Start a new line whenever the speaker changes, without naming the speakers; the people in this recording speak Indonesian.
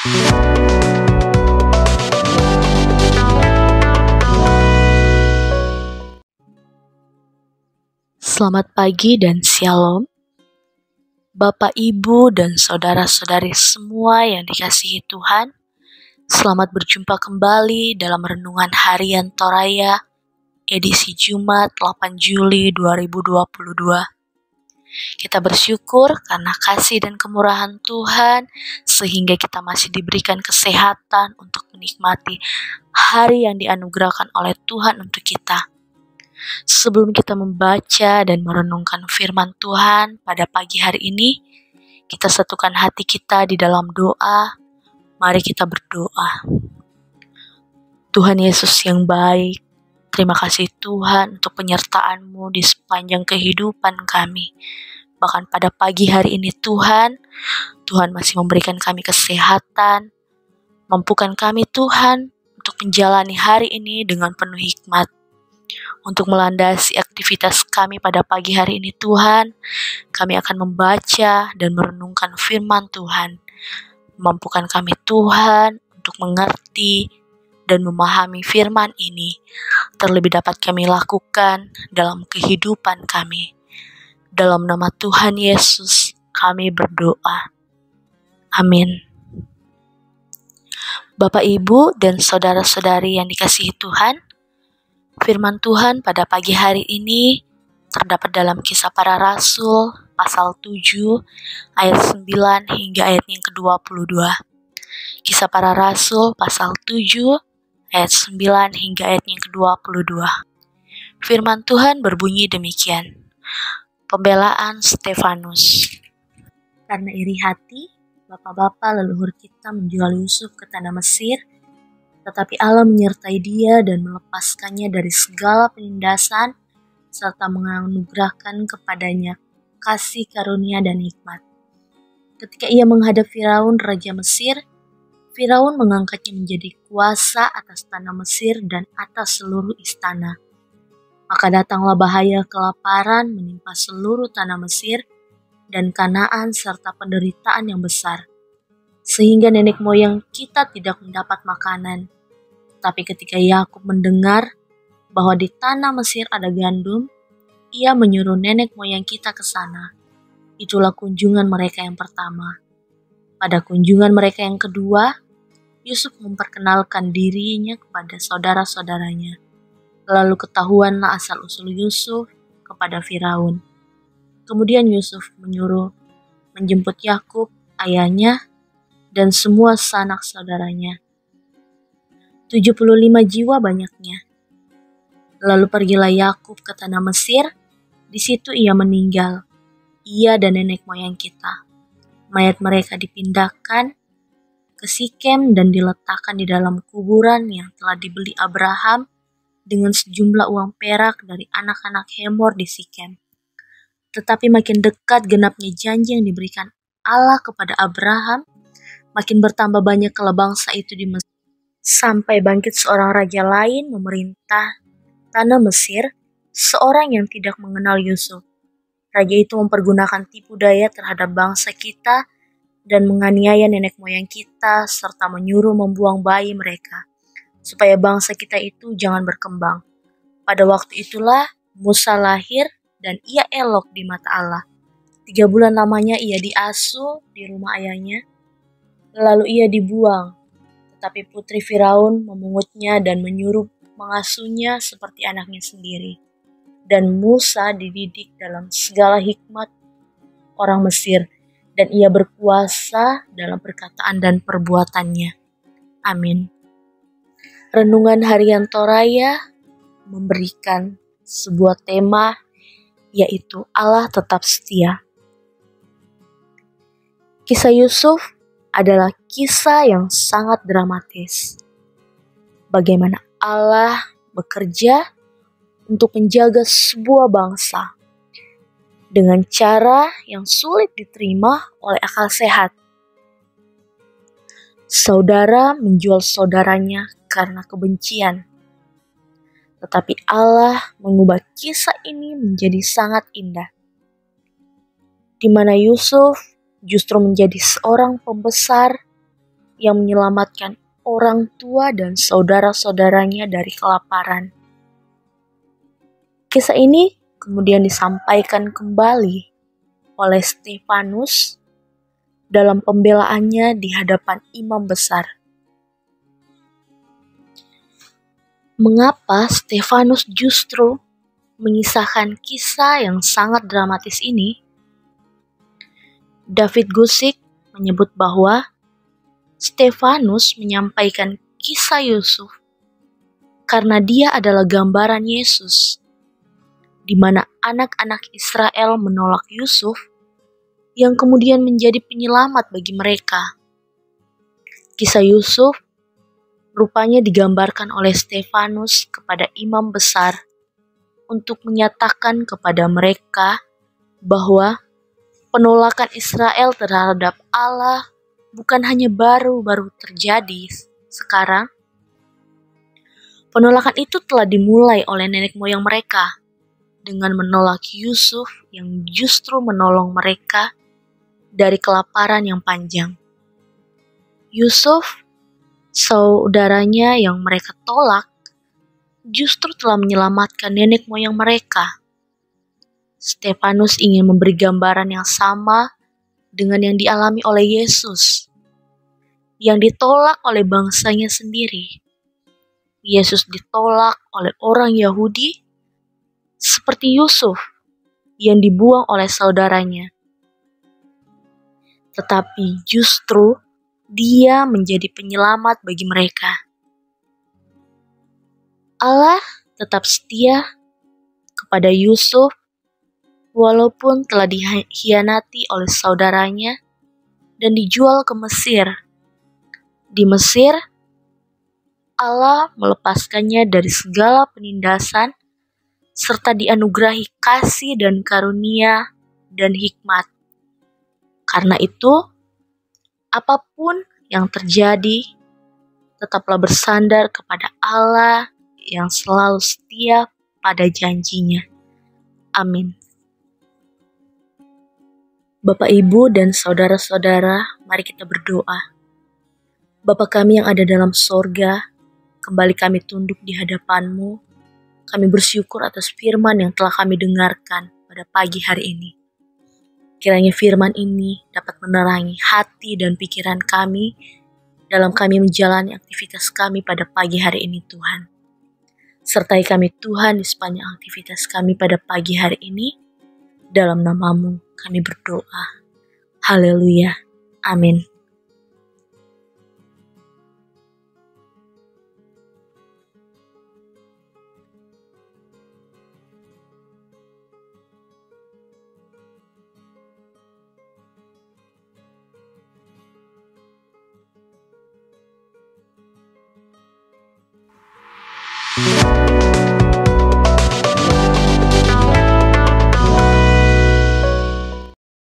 Selamat pagi dan shalom. Bapak, Ibu, dan saudara-saudari semua yang dikasihi Tuhan, selamat berjumpa kembali dalam renungan harian Toraya edisi Jumat 8 Juli 2022. Kita bersyukur karena kasih dan kemurahan Tuhan, sehingga kita masih diberikan kesehatan untuk menikmati hari yang dianugerahkan oleh Tuhan untuk kita. Sebelum kita membaca dan merenungkan firman Tuhan pada pagi hari ini, kita satukan hati kita di dalam doa. Mari kita berdoa. Tuhan Yesus yang baik, Terima kasih Tuhan untuk penyertaan-Mu di sepanjang kehidupan kami. Bahkan pada pagi hari ini Tuhan, Tuhan masih memberikan kami kesehatan, mampukan kami Tuhan untuk menjalani hari ini dengan penuh hikmat. Untuk melandasi aktivitas kami pada pagi hari ini Tuhan, kami akan membaca dan merenungkan firman Tuhan. Mampukan kami Tuhan untuk mengerti dan memahami firman ini terlebih dapat kami lakukan dalam kehidupan kami. Dalam nama Tuhan Yesus, kami berdoa. Amin. Bapak, Ibu, dan saudara-saudari yang dikasihi Tuhan, firman Tuhan pada pagi hari ini terdapat dalam kisah para rasul pasal 7 ayat 9 hingga ayat yang ke-22. Kisah para rasul pasal 7 ayat 9 hingga ayat yang ke-22. Firman Tuhan berbunyi demikian. Pembelaan Stefanus. Karena iri hati, bapak-bapak leluhur kita menjual Yusuf ke tanah Mesir, tetapi Allah menyertai dia dan melepaskannya dari segala penindasan serta menganugerahkan kepadanya kasih karunia dan hikmat. Ketika ia menghadap Firaun Raja Mesir, Firaun mengangkatnya menjadi kuasa atas tanah Mesir dan atas seluruh istana. Maka datanglah bahaya kelaparan menimpa seluruh tanah Mesir dan Kanaan serta penderitaan yang besar. Sehingga nenek moyang kita tidak mendapat makanan. Tapi ketika Yakub mendengar bahwa di tanah Mesir ada gandum, ia menyuruh nenek moyang kita ke sana. Itulah kunjungan mereka yang pertama. Pada kunjungan mereka yang kedua, Yusuf memperkenalkan dirinya kepada saudara-saudaranya. Lalu ketahuanlah asal-usul Yusuf kepada Firaun. Kemudian Yusuf menyuruh menjemput Yakub, ayahnya, dan semua sanak saudaranya. 75 jiwa banyaknya. Lalu pergilah Yakub ke tanah Mesir, di situ ia meninggal, ia dan nenek moyang kita mayat mereka dipindahkan ke Sikem dan diletakkan di dalam kuburan yang telah dibeli Abraham dengan sejumlah uang perak dari anak-anak Hemor di Sikem. Tetapi makin dekat genapnya janji yang diberikan Allah kepada Abraham, makin bertambah banyak bangsa itu di Mesir. Sampai bangkit seorang raja lain memerintah tanah Mesir, seorang yang tidak mengenal Yusuf. Raja itu mempergunakan tipu daya terhadap bangsa kita dan menganiaya nenek moyang kita serta menyuruh membuang bayi mereka supaya bangsa kita itu jangan berkembang. Pada waktu itulah Musa lahir dan ia elok di mata Allah. Tiga bulan lamanya ia diasuh di rumah ayahnya, lalu ia dibuang. Tetapi putri Firaun memungutnya dan menyuruh mengasuhnya seperti anaknya sendiri dan Musa dididik dalam segala hikmat orang Mesir dan ia berkuasa dalam perkataan dan perbuatannya. Amin. Renungan harian Toraya memberikan sebuah tema yaitu Allah tetap setia. Kisah Yusuf adalah kisah yang sangat dramatis. Bagaimana Allah bekerja untuk menjaga sebuah bangsa dengan cara yang sulit diterima oleh akal sehat. Saudara menjual saudaranya karena kebencian, tetapi Allah mengubah kisah ini menjadi sangat indah, di mana Yusuf justru menjadi seorang pembesar yang menyelamatkan orang tua dan saudara-saudaranya dari kelaparan. Kisah ini kemudian disampaikan kembali oleh Stefanus dalam pembelaannya di hadapan imam besar. Mengapa Stefanus justru mengisahkan kisah yang sangat dramatis ini? David Gusik menyebut bahwa Stefanus menyampaikan kisah Yusuf karena dia adalah gambaran Yesus, di mana anak-anak Israel menolak Yusuf yang kemudian menjadi penyelamat bagi mereka. Kisah Yusuf rupanya digambarkan oleh Stefanus kepada imam besar untuk menyatakan kepada mereka bahwa penolakan Israel terhadap Allah bukan hanya baru-baru terjadi sekarang. Penolakan itu telah dimulai oleh nenek moyang mereka dengan menolak Yusuf yang justru menolong mereka dari kelaparan yang panjang. Yusuf, saudaranya yang mereka tolak, justru telah menyelamatkan nenek moyang mereka. Stefanus ingin memberi gambaran yang sama dengan yang dialami oleh Yesus, yang ditolak oleh bangsanya sendiri. Yesus ditolak oleh orang Yahudi seperti Yusuf yang dibuang oleh saudaranya tetapi justru dia menjadi penyelamat bagi mereka. Allah tetap setia kepada Yusuf walaupun telah dikhianati oleh saudaranya dan dijual ke Mesir. Di Mesir, Allah melepaskannya dari segala penindasan serta dianugerahi kasih dan karunia dan hikmat. Karena itu, apa pun yang terjadi, tetaplah bersandar kepada Allah yang selalu setia pada janjinya. Amin. Bapak, Ibu, dan saudara-saudara, mari kita berdoa. Bapa kami yang ada dalam sorga, kembali kami tunduk di hadapanmu. Kami bersyukur atas firman yang telah kami dengarkan pada pagi hari ini. Kiranya firman ini dapat menerangi hati dan pikiran kami dalam kami menjalani aktivitas kami pada pagi hari ini Tuhan. Sertai kami Tuhan di sepanjang aktivitas kami pada pagi hari ini. Dalam namamu kami berdoa. Haleluya. Amin.